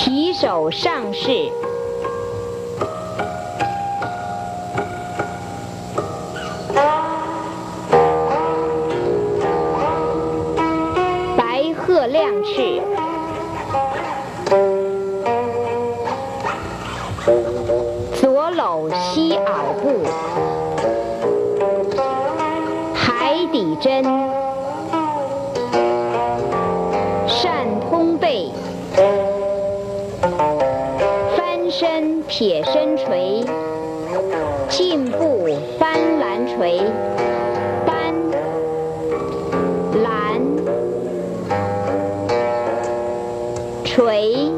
提手上市，白鹤亮翅，左搂西袄步，海底针，身撇身锤，进步翻篮锤，搬篮锤，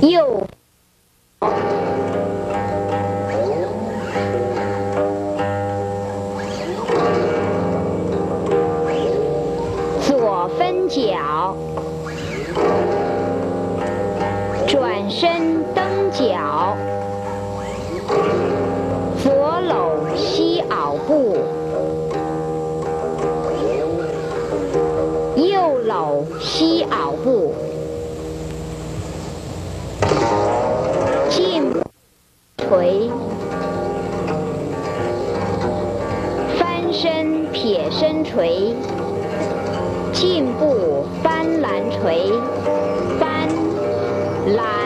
右。左分脚，转身蹬脚，左搂西袄步，右搂西袄步，铁身锤。进步翻篮锤，翻篮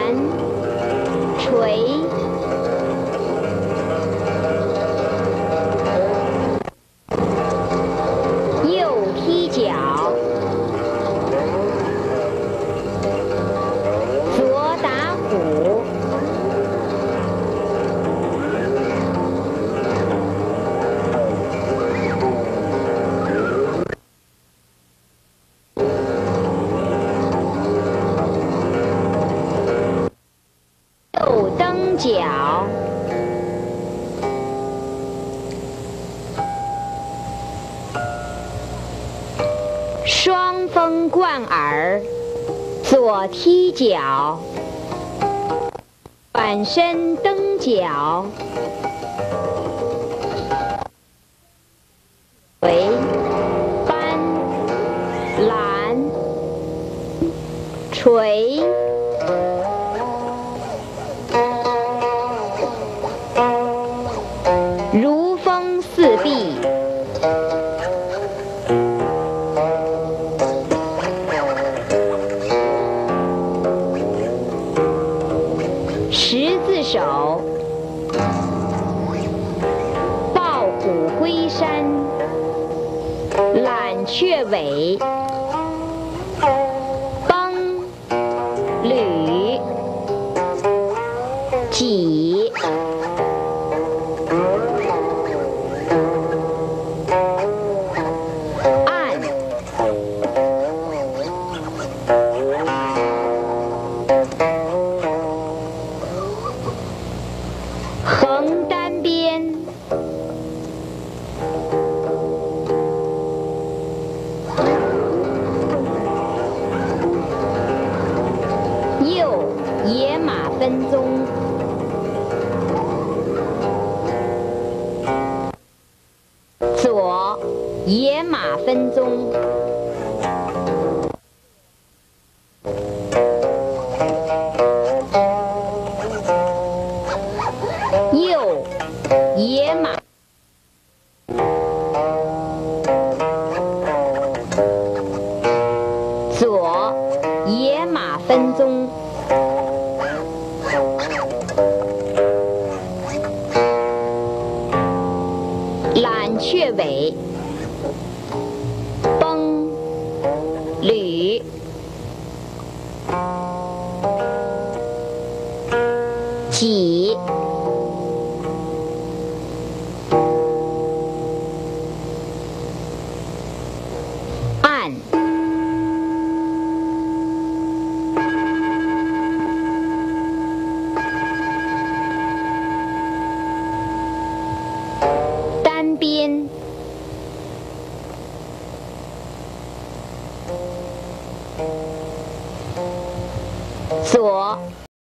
风贯耳，左踢脚，转身蹬脚，回搬篮锤。虎归山，揽雀尾，绷捋挤。按，分钟。左野马分钟。右野马。尾，崩履，几。按。